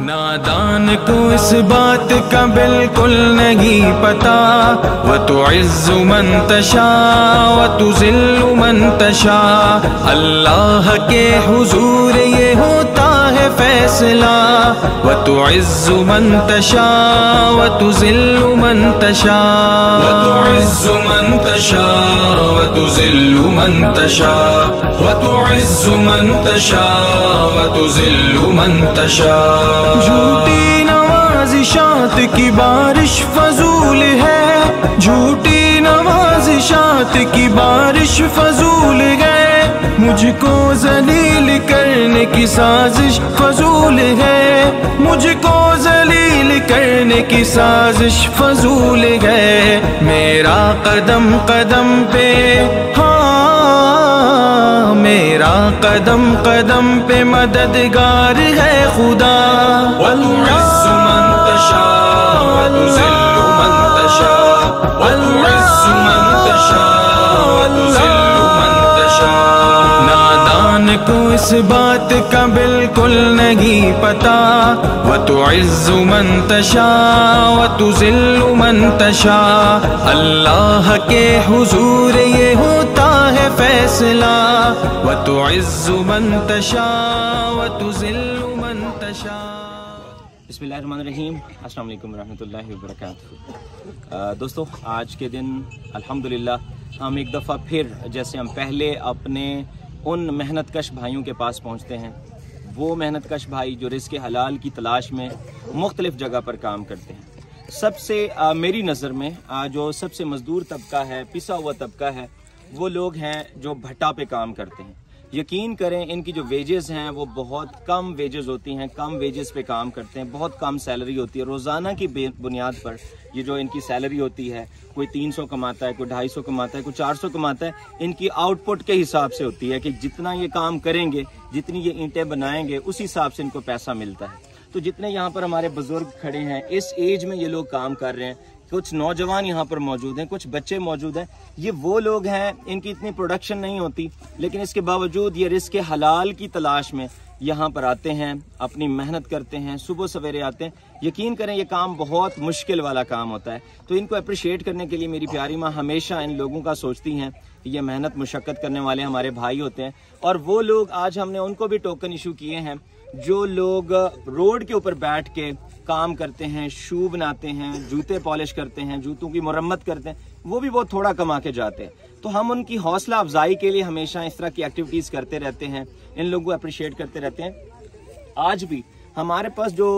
नादान को इस बात का बिल्कुल नहीं पता। व तो इज्जु मन तशा, व तो जिल्लु मन तशा। अल्लाह के हुजूर ये होता है फैसला। व तो इज्जु मन तशा, व तो जिल्लु मन तशा। व तो इज्जु मन तशा। व तो इज्जु मन व तो जिल्लु मन तशा झूठी नवाजिशात की बारिश फजूल है। झूठी नवाजिशात की बारिश फजूल है। मुझको जलील करने की साजिश फजूल है। मुझको जलील करने की साजिश फजूल है। मेरा कदम कदम पे हाँ मेरा कदम कदम पे मददगार है खुदा। वतुइज्जु मन तशा नादान को इस बात का बिल्कुल नहीं पता। व तो इज्जु मन तशा व तो जिल्लु मन तशा। अल्लाह के हुजूर ये होता है फैसला। व तो इज्जु मन तशा व तो जिल्लु मन तशा। बसमीम अस्सलाम वालेकुम रहमतुल्लाहि व बरकातहू दोस्तों, आज के दिन, अल्हम्दुलिल्लाह, हम एक दफ़ा फिर, जैसे हम पहले अपने उन मेहनत कश भाइयों के पास पहुँचते हैं। वो मेहनत कश भाई जो रिस्क हलाल की तलाश में मुख्तलिफ़ जगह पर काम करते हैं। सबसे मेरी नज़र में आ, जो सबसे मज़दूर तबका है पिसा हुआ तबका है वो लोग हैं जो भट्टा पे काम करते हैं। यकीन करें, इनकी जो वेजेस हैं, वो बहुत कम वेजेस होती हैं, कम वेजेस पे काम करते हैं, बहुत कम सैलरी होती है। रोज़ाना की बुनियाद पर ये जो इनकी सैलरी होती है, कोई 300 कमाता है, कोई 250 कमाता है, कोई 400 कमाता है, इनकी आउटपुट के हिसाब से होती है कि जितना ये काम करेंगे, जितनी ये ईंटें बनाएँगे, उस हिसाब से इनको पैसा मिलता है। तो जितने यहाँ पर हमारे बुज़ुर्ग खड़े हैं, इस एज में ये लोग काम कर रहे हैं कुछ नौजवान यहाँ पर मौजूद हैं, कुछ बच्चे मौजूद हैं। ये वो लोग हैं, इनकी इतनी प्रोडक्शन नहीं होती, लेकिन इसके बावजूद ये रिस्क हलाल की तलाश में यहाँ पर आते हैं, अपनी मेहनत करते हैं, सुबह सवेरे आते हैं। यकीन करें, ये काम बहुत मुश्किल वाला काम होता है। तो इनको अप्रिशिएट करने के लिए मेरी प्यारी माँ हमेशा इन लोगों का सोचती हैं कि ये मेहनत मुशक्क़त करने वाले हमारे भाई होते हैं। और वो लोग आज हमने उनको भी टोकन इशू किए हैं, जो लोग रोड के ऊपर बैठ के काम करते हैं शू बनाते हैं, जूते पॉलिश करते हैं, जूतों की मरम्मत करते हैं, वो भी बहुत थोड़ा कमा के जाते हैं। तो हम उनकी हौसला अफजाई के लिए हमेशा इस तरह की एक्टिविटीज़ करते रहते हैं, इन लोगों को अप्रिशिएट करते रहते हैं। आज भी हमारे पास जो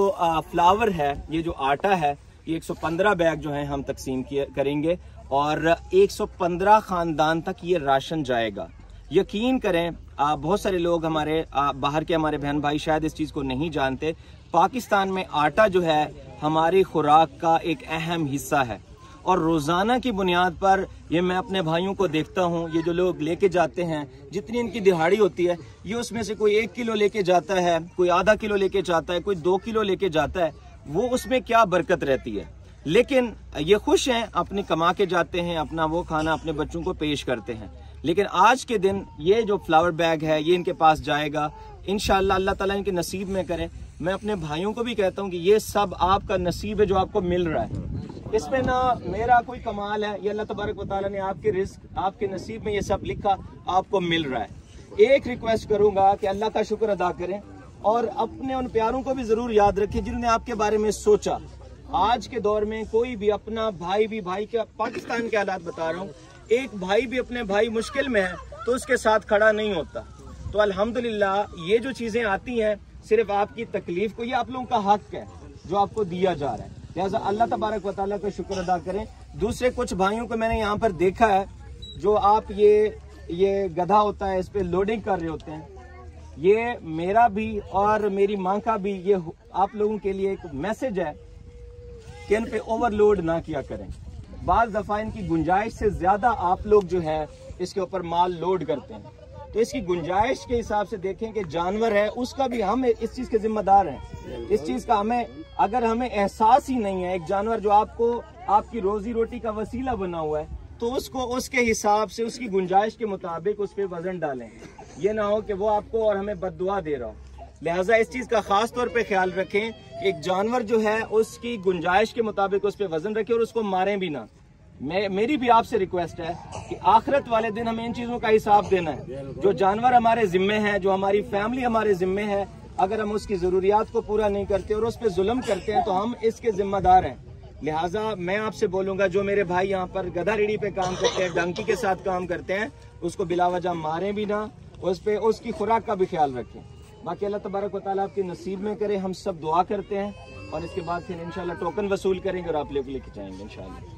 फ्लावर है ये जो आटा है ये 115 बैग जो है हम तकसीम करेंगे और 115 खानदान तक ये राशन जाएगा। यकीन करें आ, बहुत सारे लोग हमारे आ, बाहर के हमारे बहन भाई शायद इस चीज़ को नहीं जानते पाकिस्तान में आटा जो है हमारी खुराक का एक अहम हिस्सा है। और रोज़ाना की बुनियाद पर ये मैं अपने भाइयों को देखता हूँ, ये जो लोग लेके जाते हैं, जितनी इनकी दिहाड़ी होती है, ये उसमें से कोई एक किलो लेके जाता है, कोई आधा किलो लेके जाता है, कोई दो किलो लेके जाता है, वो उसमें क्या बरकत रहती है? लेकिन ये खुश हैं, अपनी कमा के जाते हैं, अपना वो खाना अपने बच्चों को पेश करते हैं। लेकिन आज के दिन ये जो फ्लावर बैग है, ये इनके पास जाएगा। इन अल्लाह ताला इनके नसीब में करें। मैं अपने भाइयों को भी कहता हूँ कि ये सब आपका नसीब है जो आपको मिल रहा है। इसमें ना मेरा कोई कमाल है, ये अल्लाह तबारक वाली ने आपके रिस्क आपके नसीब में ये सब लिखा, आपको मिल रहा है। एक रिक्वेस्ट करूँगा कि अल्लाह का शुक्र अदा करें और अपने उन प्यारों को भी ज़रूर याद रखें जिन्होंने आपके बारे में सोचा। आज के दौर में कोई भी अपना भाई भी, भाई का, पाकिस्तान के हालात बता रहा हूँ, एक भाई भी अपने भाई मुश्किल में है तो उसके साथ खड़ा नहीं होता। तो अल्हम्दुलिल्लाह, ये जो चीज़ें आती हैं, सिर्फ़ आपकी तकलीफ़ को ये आप लोगों का हक है, जो आपको दिया जा रहा है। लिहाजा अल्लाह तबारक वाली का शुक्र अदा करें। दूसरे कुछ भाइयों को मैंने यहाँ पर देखा है, जो आप ये ये गधा होता है, इस पर लोडिंग कर रहे होते हैं। ये मेरा भी और मेरी माँ का भी ये आप लोगों के लिए एक मैसेज है कि इन पे ओवरलोड ना किया करें। बाज दफ़ा इनकी गुंजाइश से ज़्यादा आप लोग जो है, इसके ऊपर माल लोड करते हैं। तो इसकी गुंजाइश के हिसाब से देखें कि जानवर है, उसका भी हम इस चीज़ के जिम्मेदार हैं। इस चीज़ का हमें अगर हमें एहसास ही नहीं है, एक जानवर जो आपको, आपकी रोजी रोटी का वसीला बना हुआ है तो उसको, उसके हिसाब से, उसकी गुंजाइश के मुताबिक उस पर वज़न डालें। ये ना हो कि वो आपको और हमें बदुआ दे रहा हो। लिहाजा इस चीज़ का खास तौर पे ख्याल रखें कि एक जानवर जो है, उसकी गुंजाइश के मुताबिक उस पर वज़न रखें और उसको मारें भी ना। मैं, मेरी भी आपसे रिक्वेस्ट है कि आखिरत वाले दिन हमें इन चीज़ों का हिसाब देना है। जो जानवर हमारे जिम्मे है, जो हमारी फैमिली हमारे जिम्मे है अगर हम उसकी ज़रूरियात को पूरा नहीं करते और उस पर जुल्म करते हैं तो हम इसके ज़िम्मेदार हैं। लिहाजा मैं आपसे बोलूँगा, जो मेरे भाई यहाँ पर गधा रेडी पे काम करते हैं, डंकी के साथ काम करते हैं, उसको बिलावजा मारें भी ना, उस पर उसकी खुराक का भी ख्याल रखें। बाकी अल्लाह तबारक वाली आपके नसीब में करें, हम सब दुआ करते हैं और इसके बाद फिर इंशाल्लाह टोकन वसूल करेंगे और आप लोग लेके जाएँगे इंशाल्लाह।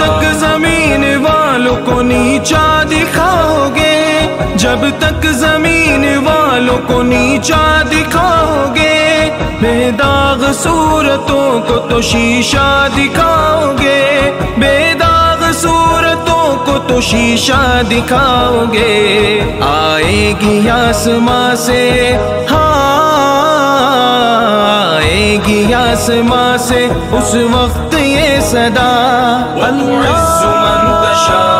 तक जमीन वालों को नीचा दिखाओगे जब तक जमीन वालों को नीचा दिखाओगे बेदाग सूरतों को तो शीशा दिखाओगे बेदाग सूरतों को तो शीशा दिखाओगे, आएगी आसमां से। हाँ आएगी आसमां से, उस वक्त ये सदा। अल्लाह। मन तशा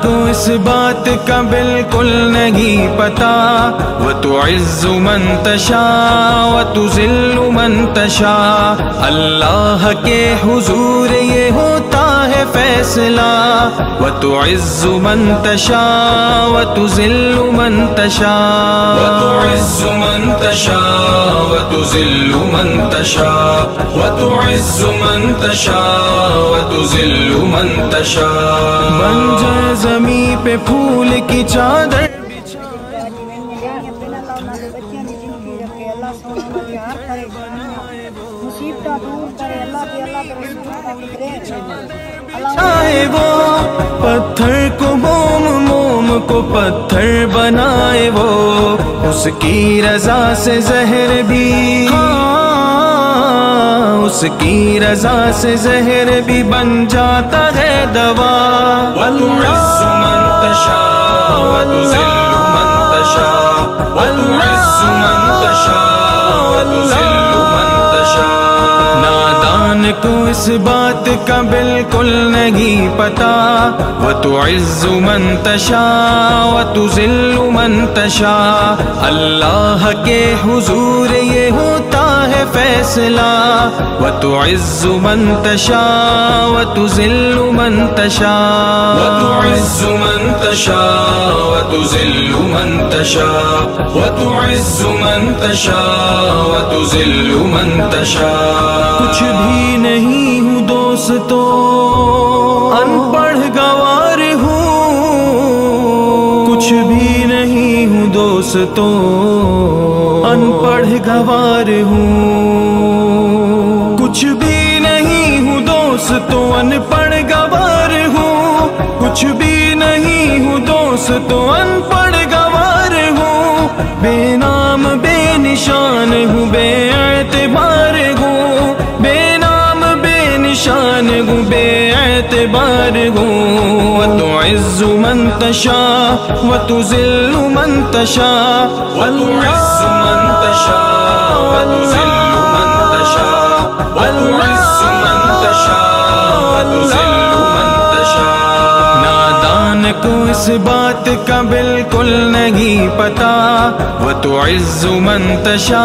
को इस बात का बिल्कुल नहीं पता। व तो इज्जु मन तशा, व तो जिल्लु मन तशा। अल्लाह के हुजूर ये है फैसला व तो इज्जु मन तशा व तुजिल्लु मन तशा व तो इज्जु मन तशा व तुजिल्लु मन तशा व तो इज्जु मन तशा व तुजिल्लु मन तशा बन जाए जमी पे फूल की चादर चाहे वो पत्थर को मोम मोम को पत्थर बनाए वो उसकी रजा से जहर भी। हाँ, उसकी रजा से जहर भी बन जाता है दवा। वतुइज़्ज़ु मन तशा नादान को इस बात का बिल्कुल नहीं पता। व तो इज्जु मन तशा, व तुजिल्लु मन तशा। अल्लाह के हुजूर ये होता है फैसला। व तो इज्जु मन तशा, व तुजिल्लु मन तशा। व तो इज्जु मन तशा। व तो इज्जु मन तशा व तुजिल्लु मन तशा कुछ भी नहीं हूँ दोस्तों, अनपढ़ गवार हूँ। कुछ भी नहीं हूँ दोस्तों, अनपढ़ गवार हूँ। दोस्तों अनपढ़ गवार हूँ। बेनाम, बेनिशान हूँ, बेएतबार हूँ। बेनाम, बेनिशान हूँ, बेएतबार हूँ। तो इज्जु मन तशा, व तुजिल्लु मन तशा। व तो इज्जु मन को इस बात का बिल्कुल नहीं पता। व तो इज्जु मन तशा,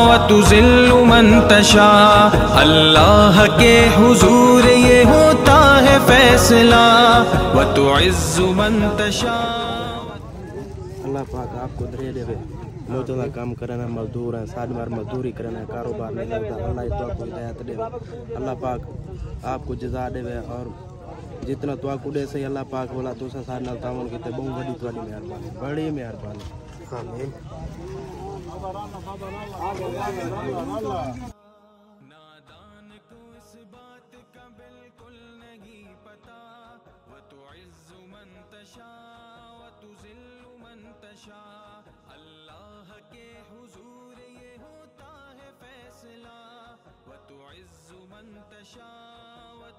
व तुजिल्लु मन तशा। अल्लाह के हुजूर ये होता है फैसला। व तो इज्जु मन तशा। अल्लाह पाक आपको दरे देवे। मौजूदा काम करना मजदूर हैं, साथ बार मजदूरी करना है, कारोबार नहीं लगता अल्लाह तो आपको हिदायत देवे। अल्लाह पाक आपको जजा देवे और जितना तो दे सही अल्लाह पाक बोला तो साथ नाल तावन की बहुत बड़ी तुम्हारी मेहरबानी बड़ी मेहरबानी. आमीन। नादान को इस बात का बिल्कुल नहीं पता। व तो इज्जु मन तशा व तुजिल्लु मन तशा। अल्लाह के हुजूर ये होता है फैसला। व तो इज्जु मन तशा।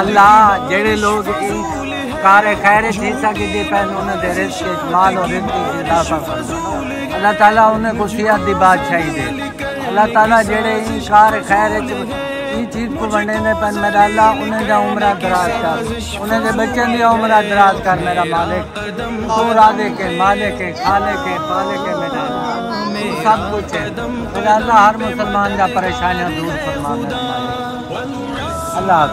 अल्लाह जेड़े लोग खैर थीसा की दी पहन उन्हें खुशियात की इजाफा फरमा अल्लाह ताला उन्हें खुशियत दी बादशाही दे अल्लाह ताला जेड़े कार खैर चीज़ को बने ने पन में डाला, उन्हें जा उम्र दराज कर। उन्हें बच्चे उम्र दराज कर, मेरा मालिक तू राधे के के खाले के, पाले के डाला। सब कुछ है। अल्लाह हर मुसलमान परेशानियाँ दूर फरमा अल्लाह